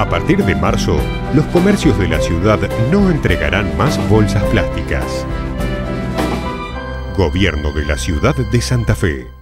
A partir de marzo, los comercios de la ciudad no entregarán más bolsas plásticas. Gobierno de la Ciudad de Santa Fe.